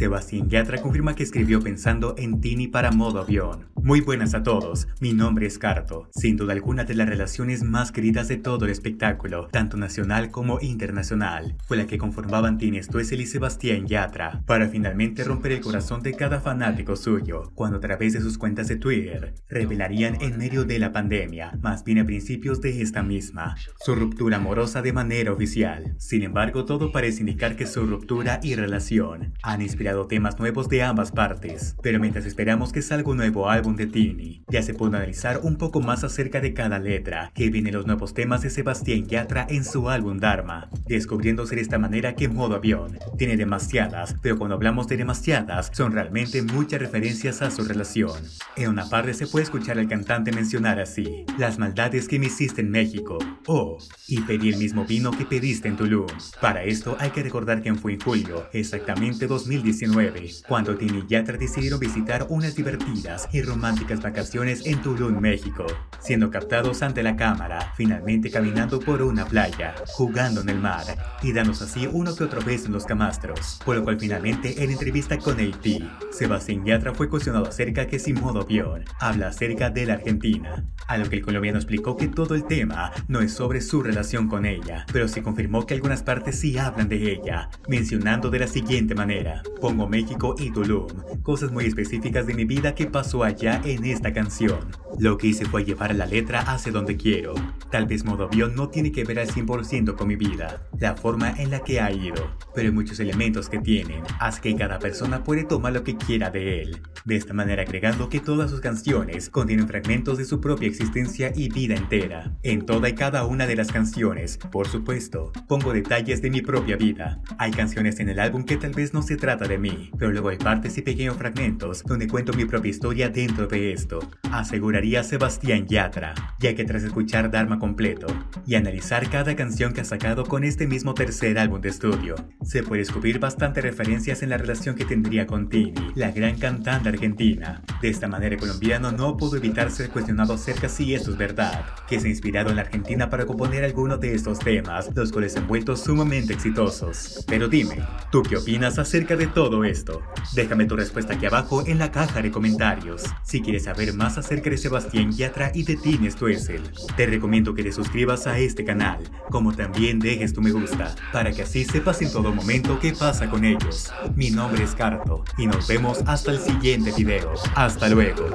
Sebastián Yatra confirma que escribió pensando en Tini para modo avión. Muy buenas a todos, mi nombre es Carto, sin duda alguna de las relaciones más queridas de todo el espectáculo, tanto nacional como internacional, fue la que conformaban Tini Stoessel y Sebastián Yatra, para finalmente romper el corazón de cada fanático suyo, cuando a través de sus cuentas de Twitter, revelarían en medio de la pandemia, más bien a principios de esta misma, su ruptura amorosa de manera oficial. Sin embargo, todo parece indicar que su ruptura y relación han inspirado temas nuevos de ambas partes, pero mientras esperamos que salga un nuevo álbum de Tini, ya se puede analizar un poco más acerca de cada letra, que vienen los nuevos temas de Sebastián Yatra en su álbum Dharma, descubriéndose de esta manera que Modo Avión tiene demasiadas, pero cuando hablamos de demasiadas, son realmente muchas referencias a su relación. En una parte se puede escuchar al cantante mencionar así, las maldades que me hiciste en México, oh, y pedí el mismo vino que pediste en Tulum. Para esto hay que recordar que fue en julio, exactamente 2019, cuando Tini y Yatra decidieron visitar unas divertidas y románticas vacaciones en Tulum, México, siendo captados ante la cámara, finalmente caminando por una playa, jugando en el mar y dándose así uno que otro beso en los camastros, por lo cual finalmente en entrevista con AT, Sebastián Yatra fue cuestionado acerca que sin modo avión habla acerca de la Argentina, a lo que el colombiano explicó que todo el tema no es sobre su relación con ella, pero se confirmó que algunas partes sí hablan de ella, mencionando de la siguiente manera, pongo México y Tulum, cosas muy específicas de mi vida que pasó allá en esta canción. Lo que hice fue llevar la letra hacia donde quiero. Tal vez modo avión no tiene que ver al 100% con mi vida, la forma en la que ha ido, pero hay muchos elementos que tienen, así que cada persona puede tomar lo que quiera de él. De esta manera agregando que todas sus canciones contienen fragmentos de su propia existencia y vida entera. En toda y cada una de las canciones, por supuesto, pongo detalles de mi propia vida. Hay canciones en el álbum que tal vez no se trata de mí, pero luego hay partes y pequeños fragmentos donde cuento mi propia historia dentro de esto, aseguraría Sebastián Yatra, ya que tras escuchar Dharma completo y analizar cada canción que ha sacado con este mismo tercer álbum de estudio, se puede descubrir bastante referencias en la relación que tendría con Tini, la gran cantante argentina. De esta manera el colombiano no pudo evitar ser cuestionado acerca si esto es verdad, que se ha inspirado en la Argentina para componer algunos de estos temas, los cuales han vuelto sumamente exitosos. Pero dime, ¿tú qué opinas acerca de todo esto? Déjame tu respuesta aquí abajo en la caja de comentarios. Si quieres saber más acerca de Sebastián Yatra y de Tini Stoessel, te recomiendo que te suscribas a este canal, como también dejes tu me gusta, para que así sepas en todo momento qué pasa con ellos. Mi nombre es Carto, y nos vemos hasta el siguiente video. Hasta luego.